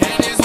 And his